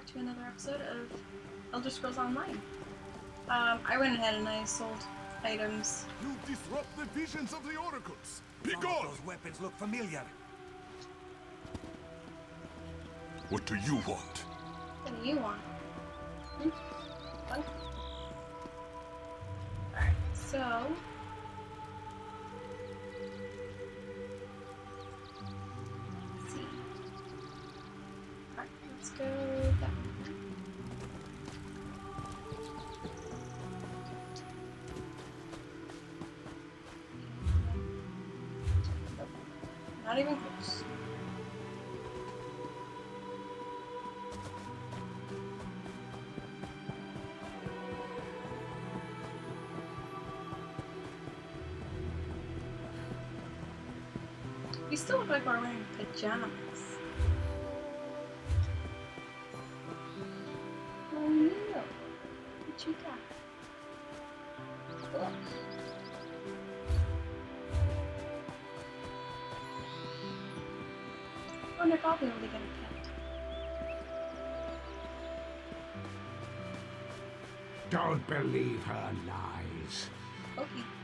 back to another episode of Elder Scrolls Online. Um, I went ahead and I sold items. You disrupt the visions of the oracles. Be Some those weapons look familiar. What do you want? What do you want? Hmm? What? Alright, so. Like we're wearing pajamas. Oh no. What you got? Look. I wonder if I'll be able to get a pet. Don't believe her lies. Okay.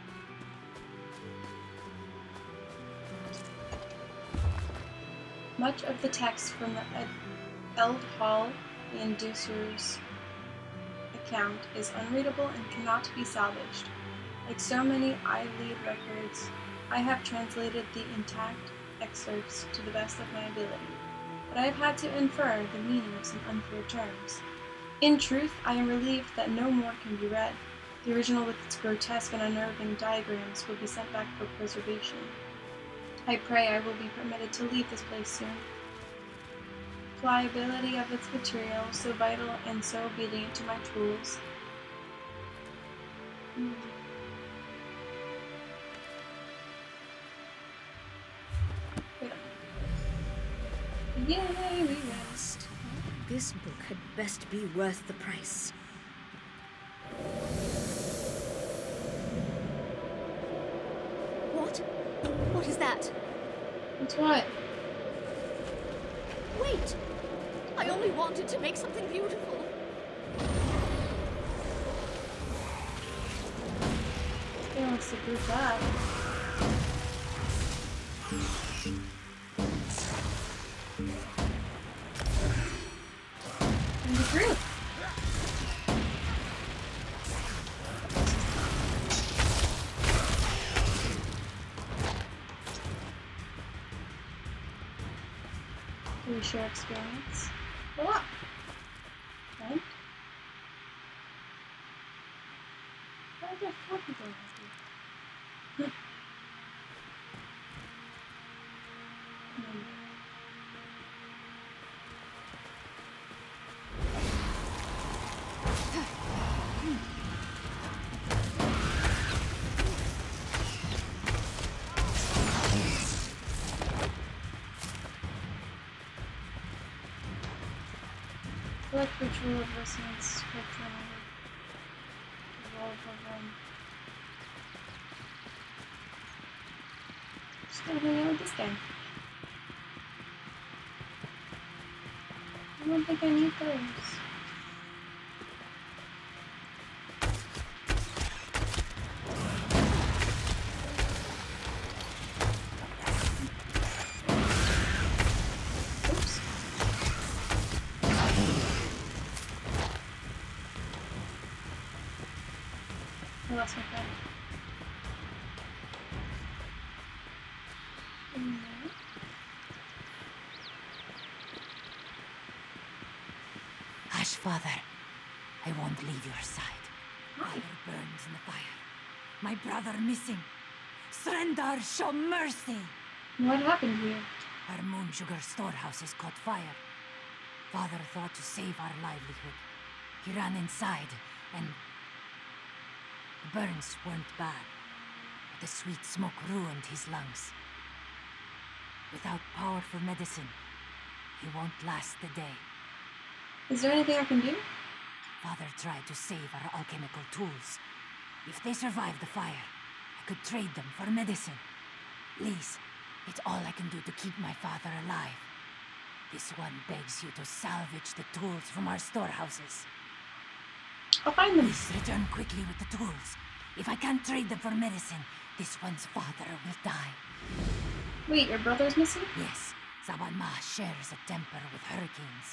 Much of the text from the Ed- Eld Hall, the Inducer's account, is unreadable and cannot be salvaged. Like so many Ayleid records, I have translated the intact excerpts to the best of my ability, but I have had to infer the meaning of some unclear terms. In truth, I am relieved that no more can be read. The original, with its grotesque and unnerving diagrams, will be sent back for preservation. I pray I will be permitted to leave this place soon. Pliability of its material, so vital and so obedient to my tools. Minute. Yay, we rest. This book had best be worth the price. What? What is that? It's what? Wait! I only wanted to make something beautiful. He wants to group up. Select ritual of resonance, scripture, roll for them. Still hanging out this guy. I don't think I need those. Show mercy. What happened here? Our moon sugar storehouse has caught fire. Father thought to save our livelihood. He ran inside, and the burns weren't bad. But the sweet smoke ruined his lungs. Without powerful medicine, he won't last the day. Is there anything I can do? Father tried to save our alchemical tools. If they survive the fire, I could trade them for medicine. Please, it's all I can do to keep my father alive. This one begs you to salvage the tools from our storehouses. I'll find them. Please return quickly with the tools. If I can't trade them for medicine, this one's father will die. Wait, your brother's missing? Yes, Zaban Ma shares a temper with hurricanes.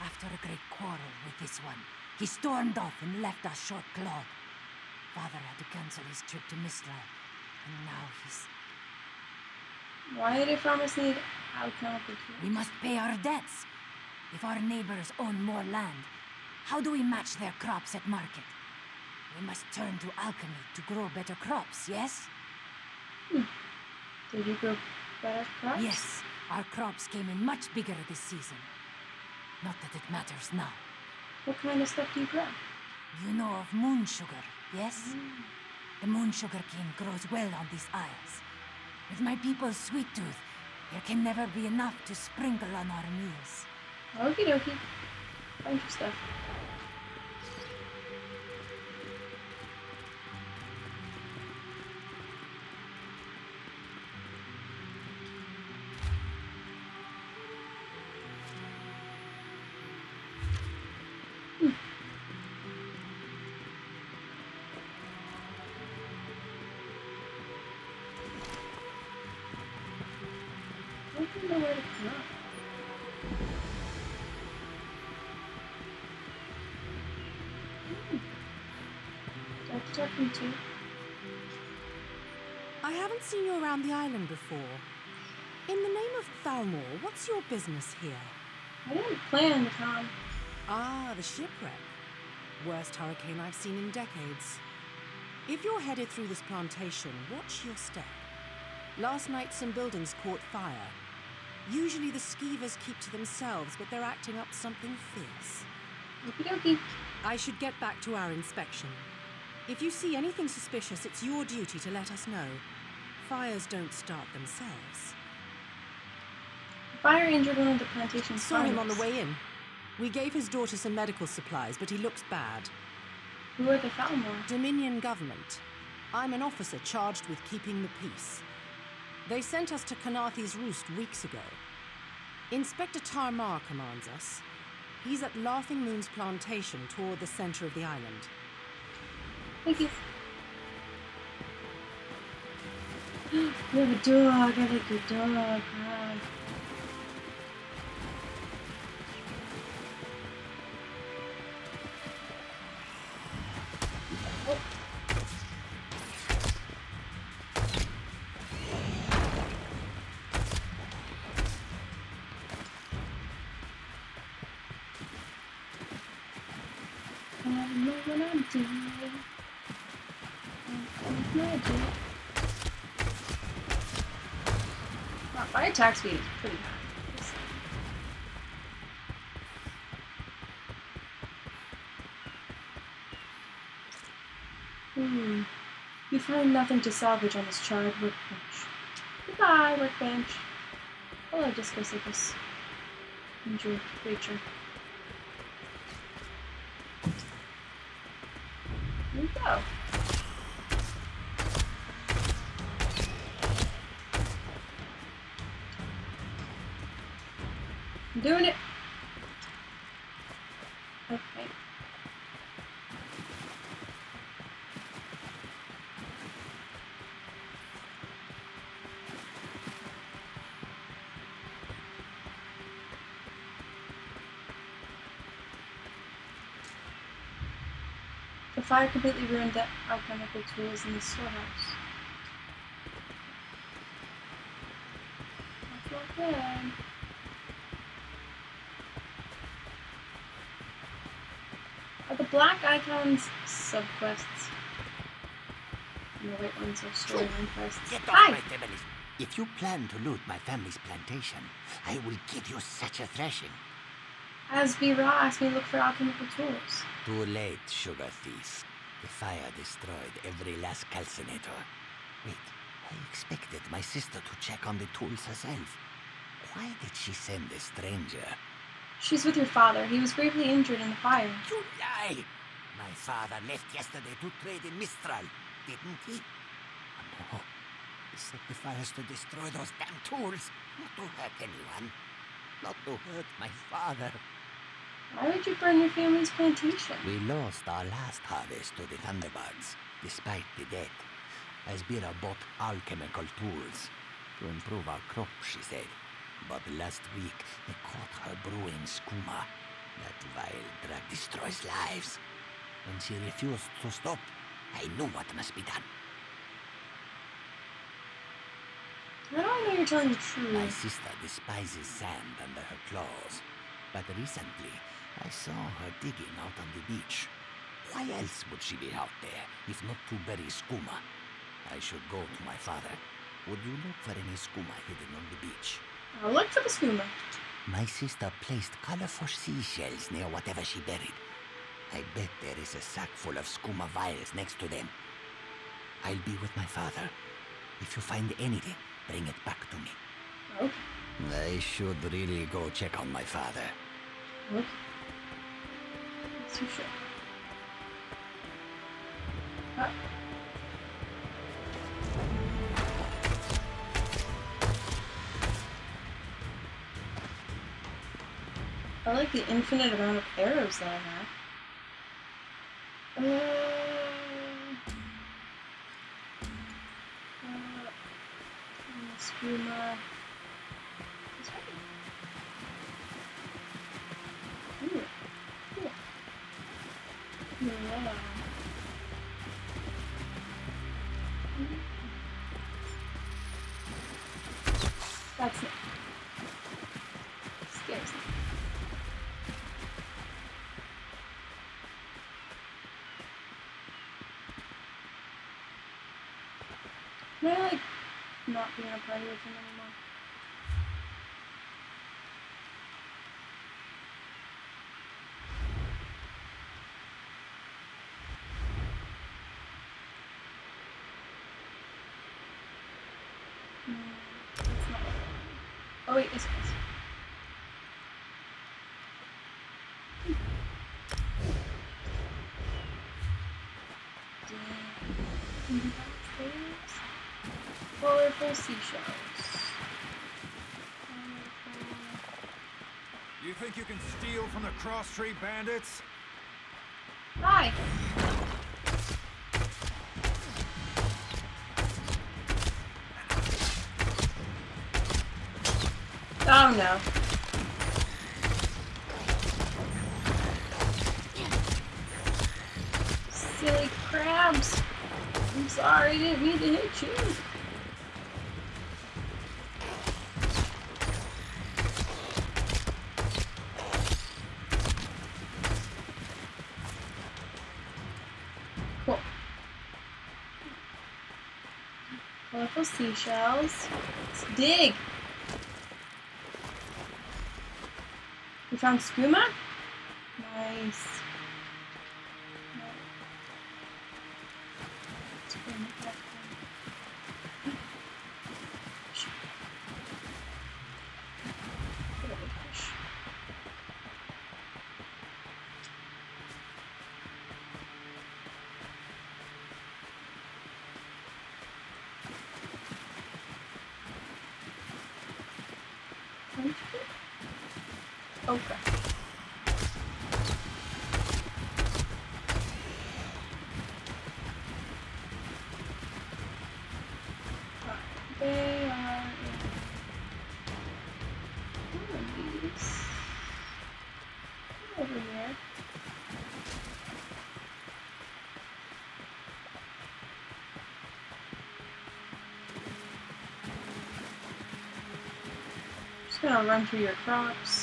After a great quarrel with this one, he stormed off and left us short clawed. Father had to cancel his trip to Mistral, and now he's. Why did farmers need alchemical We must pay our debts. If our neighbors own more land, how do we match their crops at market? We must turn to alchemy to grow better crops, yes? Hmm. Did you grow better crops? Yes, our crops came in much bigger this season. Not that it matters now. What kind of stuff do you grow? You know of moon sugar, yes? Hmm. The moon sugar cane grows well on these isles. With my people's sweet tooth, there can never be enough to sprinkle on our meals. Okie dokie. Bunch of stuff. Have to talk to him too? I haven't seen you around the island before. In the name of Thalmor, what's your business here? I didn't plan to come. Ah, the shipwreck. Worst hurricane I've seen in decades. If you're headed through this plantation, watch your step. Last night, some buildings caught fire. Usually the skeevers keep to themselves, but they're acting up something fierce. Okie dokie. I should get back to our inspection. If you see anything suspicious, it's your duty to let us know. Fires don't start themselves. The fire injured one of the plantation's Saw him on the way in. We gave his daughter some medical supplies, but he looks bad. Who are the Thalmor? Dominion government. I'm an officer charged with keeping the peace. They sent us to Khenarthi's roost weeks ago. Inspector Tarmar commands us. He's at Laughing Moon's plantation toward the center of the island. Thank you. You have a dog. I like your dog. Ah. Attack speed is pretty high. Hmm. You find nothing to salvage on this charred workbench. Goodbye, workbench. Hello, Disco Sickles. Injured creature. Here we go. Doing it. Okay. The fire completely ruined the alchemical tools in the storehouse. That's not good. The black icons subquests? And the white ones are storyline quests. Get off Hi! my family. If you plan to loot my family's plantation, I will give you such a thrashing. As B Raw asked me to look for alchemical tools. Too late, sugar thief. The fire destroyed every last calcinator. Wait, I expected my sister to check on the tools herself. Why did she send a stranger? She's with your father. He was gravely injured in the fire. You lie! My father left yesterday to trade in Mistral, didn't he? No. He set the fires to destroy those damn tools, not to hurt anyone. not to hurt my father. Why would you burn your family's plantation? We lost our last harvest to the Thunderbirds, despite the debt. Asbira bought alchemical tools to improve our crop, she said. But last week, they caught her brewing skooma. That vile drug destroys lives. When she refused to stop, I knew what must be done. I know you're telling the truth? My sister despises sand under her claws. But recently, I saw her digging out on the beach. Why else would she be out there, if not to bury skooma? I should go to my father. Would you look for any skooma hidden on the beach? I'll look for the skooma. My sister placed colorful seashells near whatever she buried. I bet there is a sack full of skooma vials next to them. I'll be with my father. If you find anything, bring it back to me. Okay. I should really go check on my father. Yes, you should. Ah. I like the infinite amount of arrows that I have. Uh, in a party with him anymore? Hmm, Oh wait, this was. Damn. Downstairs. Colorful seashells. You think you can steal from the Cross Street Bandits? Hi. Oh no. Silly crabs. I'm sorry, I didn't mean to hit you. Seashells. Let's dig. We found skooma? Nice. Let's Okay. They are in these. Over here. Just gonna run through your crops.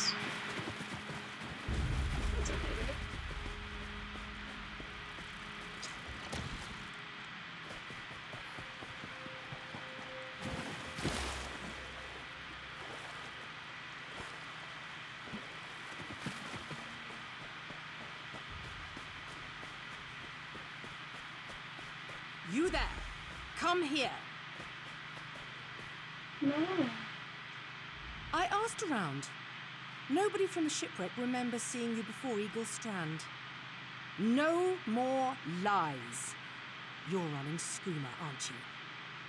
You there! Come here! No. I asked around. Nobody from the shipwreck remembers seeing you before Eagle Strand. No more lies. You're running Skooma, aren't you?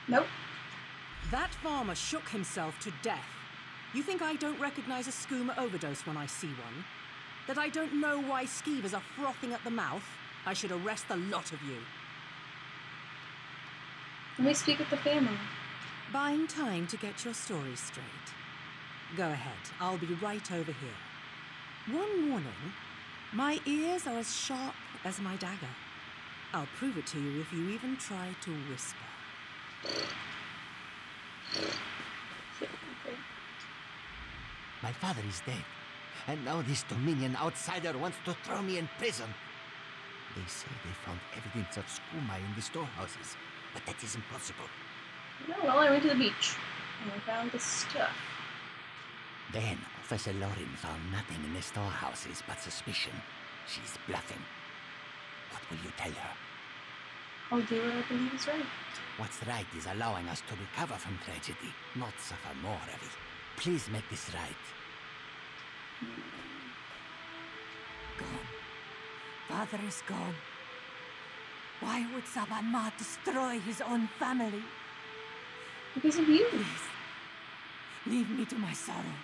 Nope. That farmer shook himself to death. You think I don't recognize a skooma overdose when I see one? That I don't know why skeevers are frothing at the mouth? I should arrest the lot of you. Let me speak with the family. Buying time to get your story straight. Go ahead, I'll be right over here. One warning my ears are as sharp as my dagger. I'll prove it to you if you even try to whisper. My father is dead. And now this Dominion outsider wants to throw me in prison. They say they found evidence of skooma in the storehouses, but that is impossible. No, well, I went to the beach and I found this stuff. Then Officer Lorin found nothing in the storehouses but suspicion. She's bluffing. What will you tell her? I'll do what I believe is right. What's right is allowing us to recover from tragedy, not suffer more of it. Please make this right. Hmm. Gone. Father is gone. Why would Saban Ma destroy his own family? Because of you. Please, leave me to my sorrow.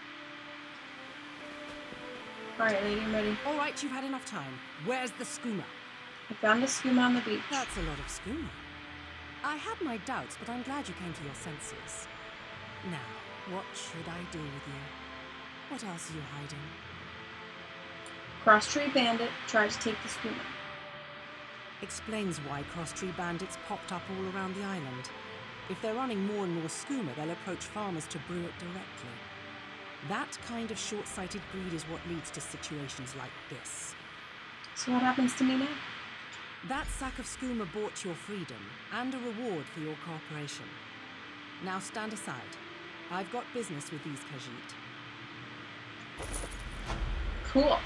Alright, lady, I'm ready. All right, you've had enough time. Where's the skooma? I found the skooma on the beach. That's a lot of skooma. I had my doubts, but I'm glad you came to your senses. Now, what should I do with you? What else are you hiding? Cross Tree Bandit tried to take the skooma. Explains why cross-tree bandits popped up all around the island. If they're running more and more skooma, they'll approach farmers to brew it directly. That kind of short-sighted greed is what leads to situations like this. So what happens to me now? That sack of skooma bought your freedom and a reward for your cooperation. Now stand aside. I've got business with these Khajiit. Cool.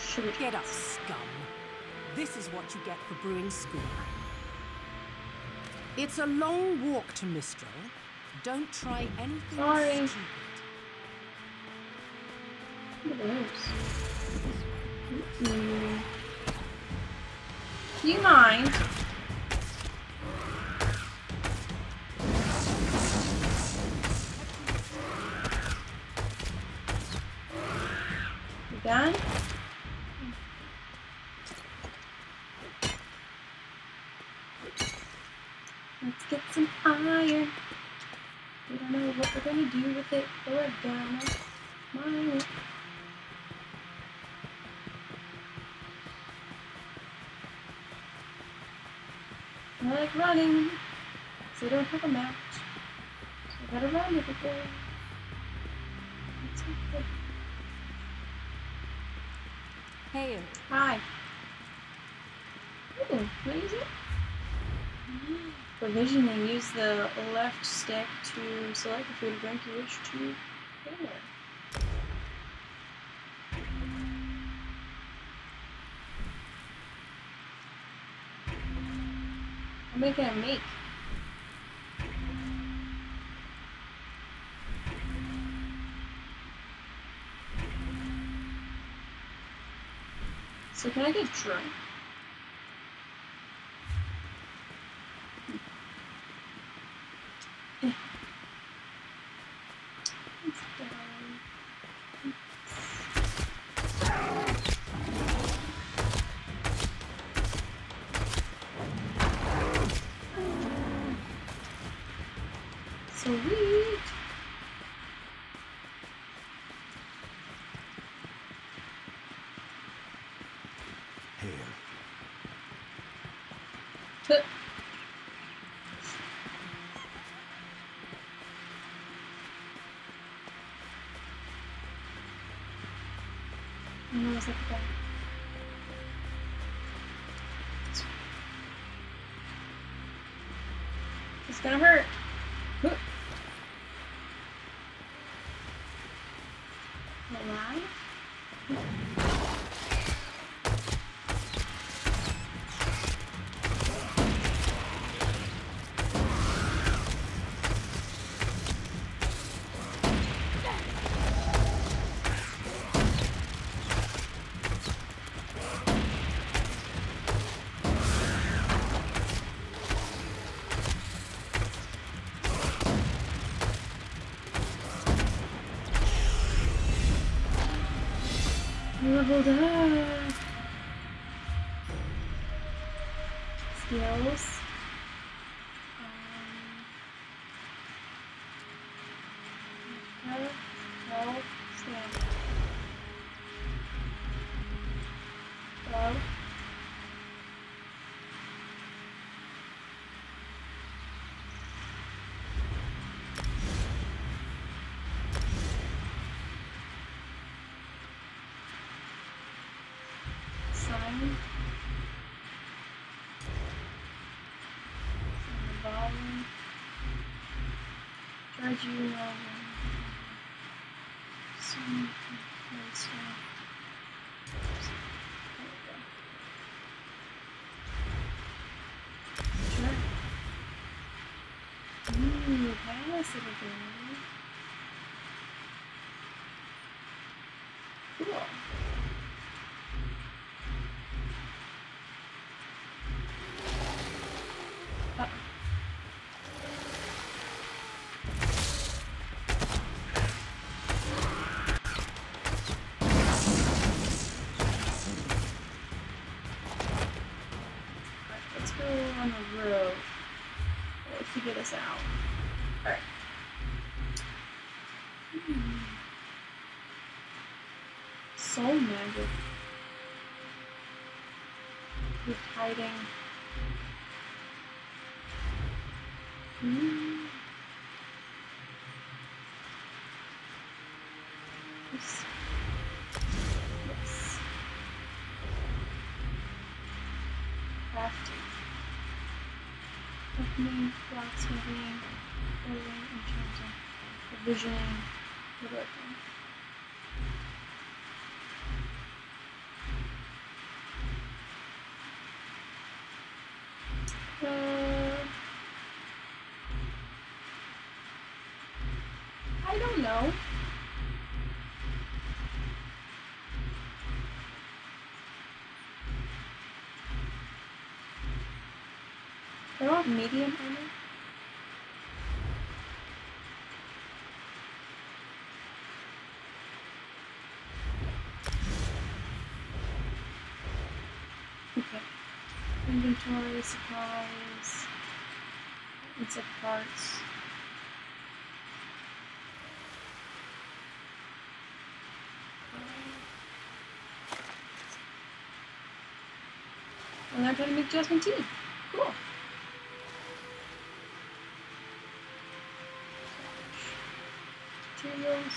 Should we Get up, scum. This is what you get for brewing school. It's a long walk to Mistral. Don't try anything Sorry. stupid. Look at those. Mm. Do you mind? You done? Let's get some iron. We don't know what we're gonna do with it, we're gonna mine. I like running, so I don't have a match. So I gotta run every day. It's okay. Hey, Hi. Ooh, what is it? Provisioning. Use the left stick to select the food or drink you wish to prepare. How many can I make? So can I get drunk? Alive? Leveled up. Charge you over. Some place Sure. Ooh, nice little girl. Cool. Soul magic. With hiding. Hmm. Yes. Yes. Crafting. Opening, blacksmithing, building, enchanting, provisioning, woodworking. Uh, I don't know. They're all medium armor. Okay. Inventory, supplies, insect parts. And they're trying to make Jasmine tea. Cool. Materials.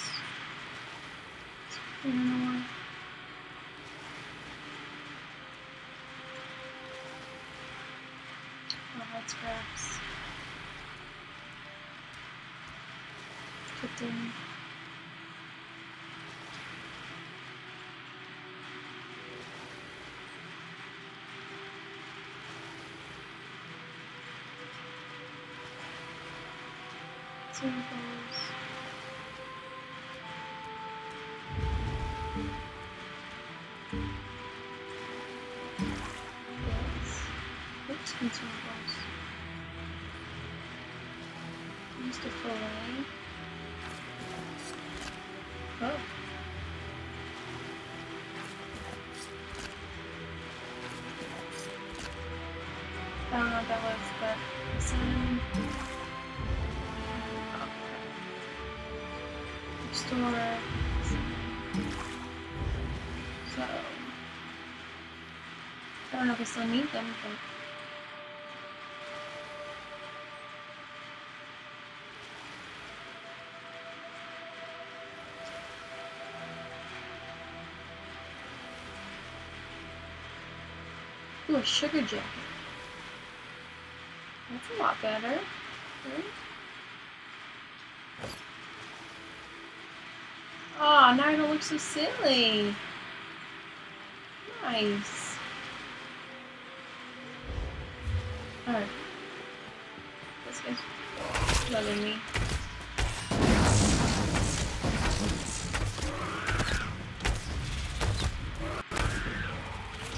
Iron ore. Rawhide scraps. Kitten. Circles. Yes. I still need them, but Ooh, a sugar jacket. That's a lot better. Right? Oh, now I don't look so silly. Nice. This guy's loving me.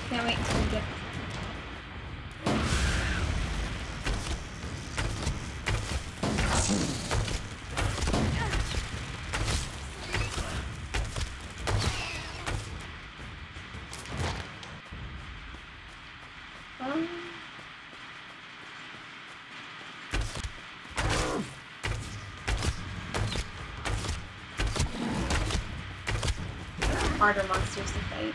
Can't wait we get harder monsters to fight.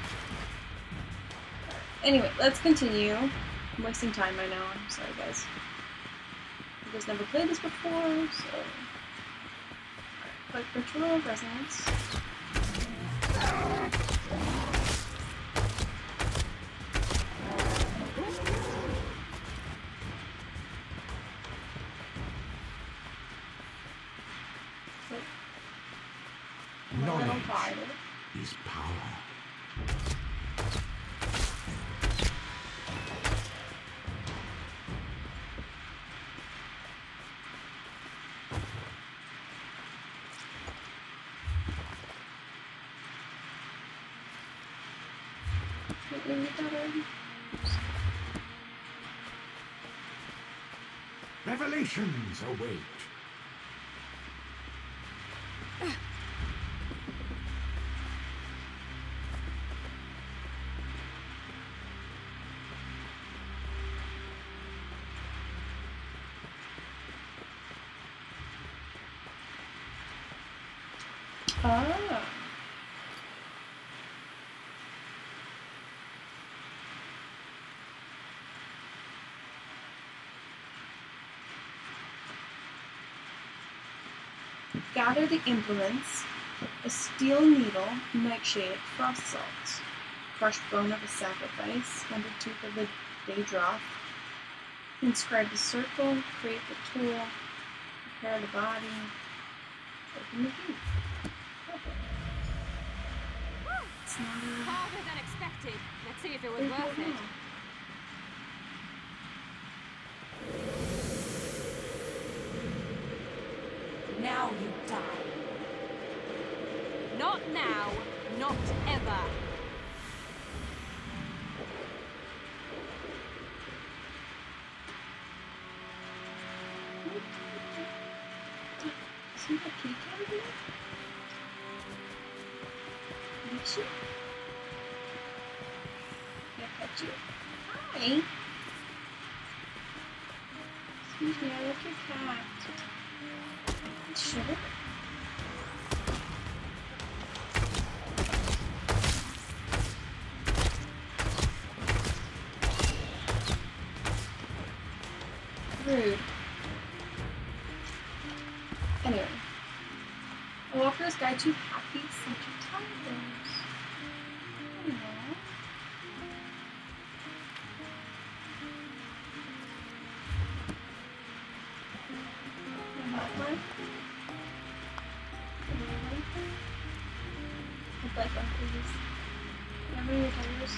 Anyway, let's continue. I'm wasting time, I know. I'm sorry, guys. You guys never played this before, so. Click Ritual of Resonance. Click the little Knowledge is power. Revelations await. Ah. Gather the implements, a steel needle, nightshade, frost salt, crushed bone of a sacrifice, splendid tooth of the Daedroth, inscribe the circle, create the tool, prepare the body, open the gate. It's not a- Harder than expected. Let's see if it was worth it. Now you die. Not now. Not ever. A Walker's Guide to Happy your tigers?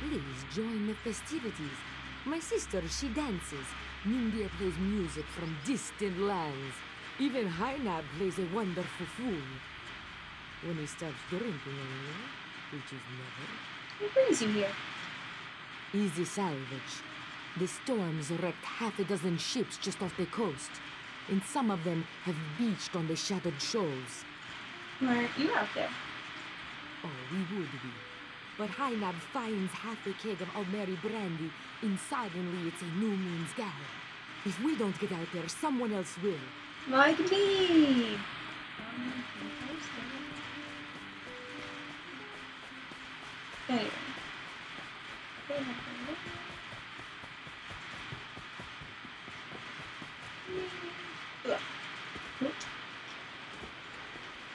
Please join the festivities. My sister, she dances. Nimbia plays music from distant lands. Even Hainab plays a wonderful fool. When he stops drinking, anyway, which is never. What brings you here? Easy salvage. The storms wrecked half a dozen ships just off the coast, and some of them have beached on the shattered shoals. Why aren't you out there? Oh, we would be. But Hainab finds half a keg of Almeri brandy, and suddenly it's a New Moon's gala. If we don't get out there, someone else will. Like me!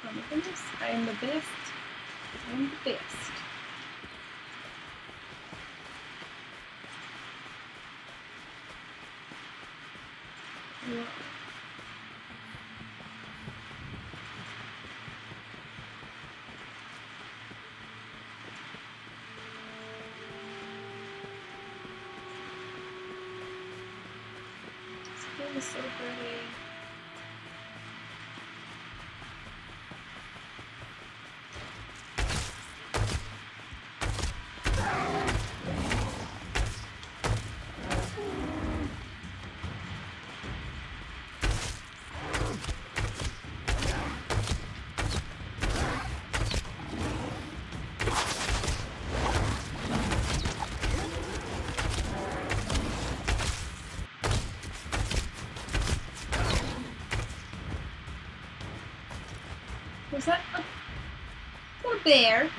Oh my goodness, I am the best. I am the best. Was that a Poor bear.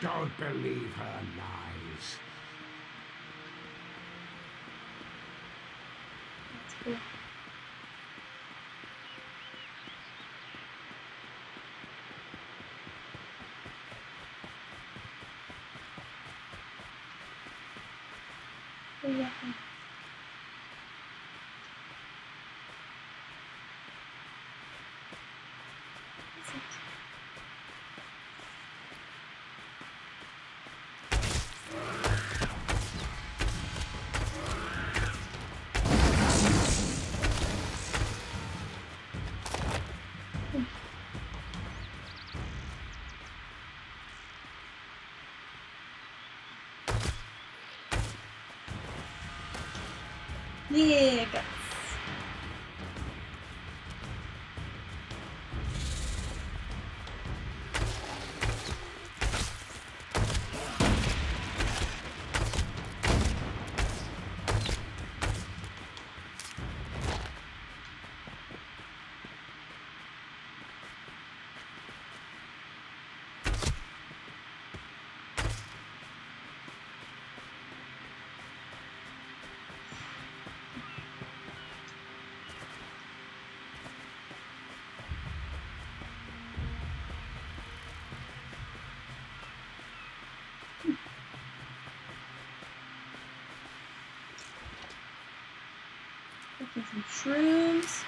Don't believe her lies. That's Taking some shrooms.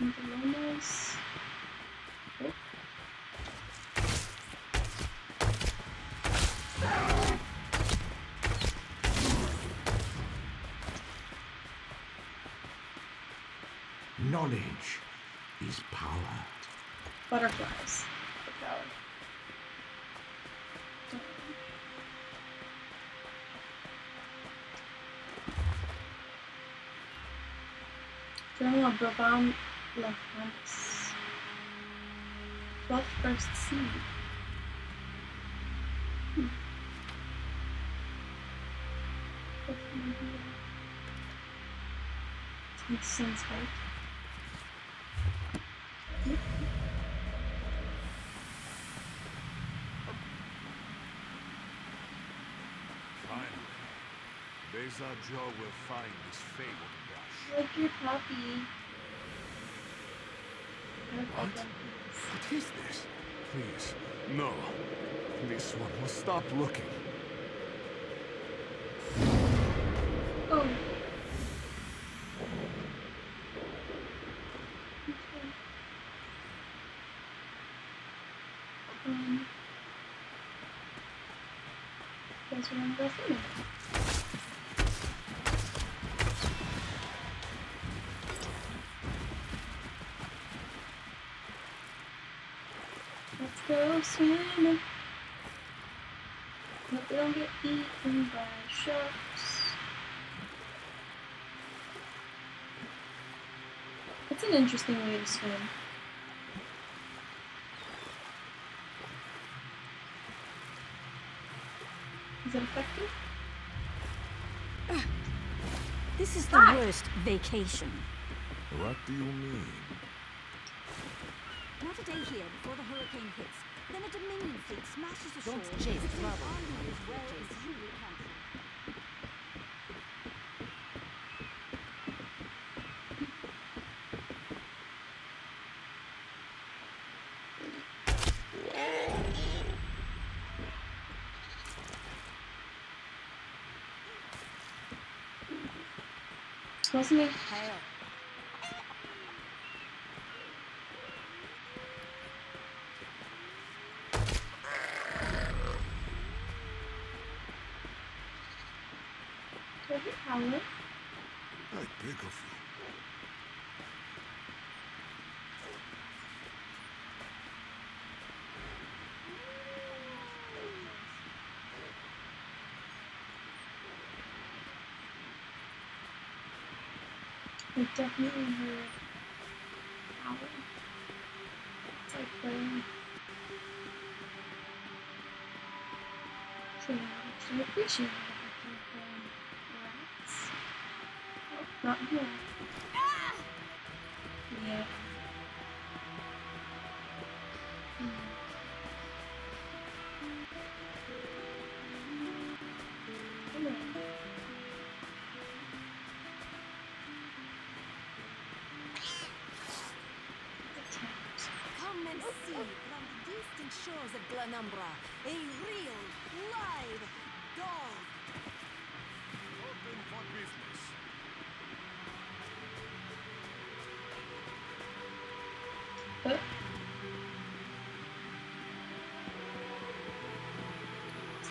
Aromas. Oh. Knowledge is power. Butterflies. Journal of Brabham Lefantis. Twelfth first seed. Hmm. Makes sense, right? Finally, Beza Joe will find this fabled brush. Like your puppy. What? What is this? Please, no. This one will stop looking. Oh. Um. Guess we're gonna Let's go swimming. Don't get eaten by sharks. It's an interesting way to swim. Is it effective? This is the Hi. worst vacation. What do you mean? Not a day here before the hurricane hits. Then a Dominion fleet smashes ashore. Don't chase It seems trouble. army as well as really cancelled. Wasn't it? Hell. Do I hit power? I beg of you. I definitely heard owl. It's like the so I actually appreciate if you find rats. Oh, not here.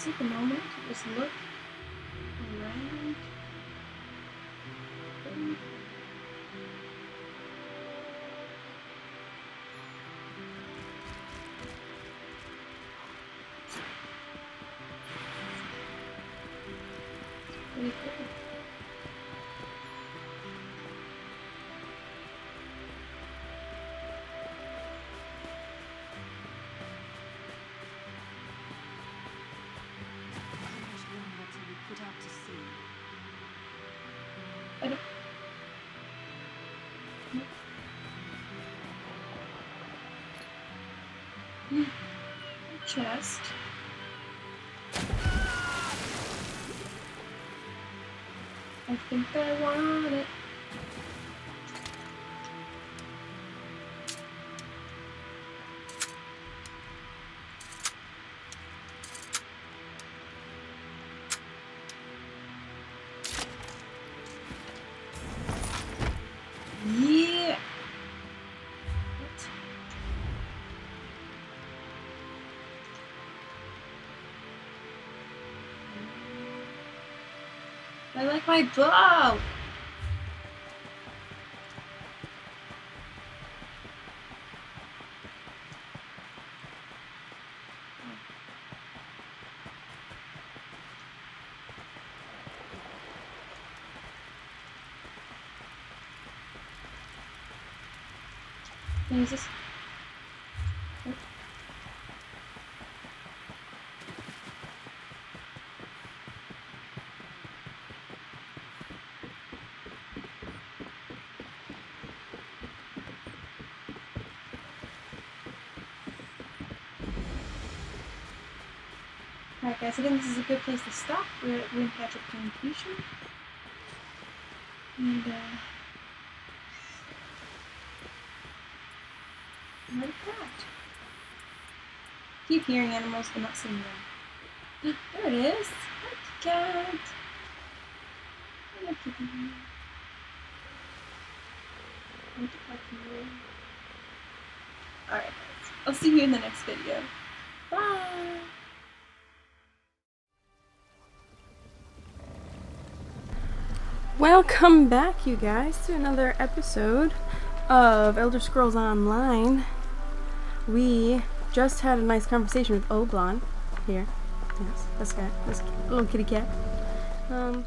Let's take a moment just look Chest. I think I want it. I like my bow. Can I use this? Nope. Guys, I think this is a good place to stop. We're at Windcatcher Plantation. And uh cat. Keep hearing animals but not seeing them. There it is. Hi, cat. I love keeping you. Alright guys. I'll see you in the next video. Welcome back, you guys, to another episode of Elder Scrolls Online. We just had a nice conversation with Oblon here. Yes, this guy, this little kitty cat. Um,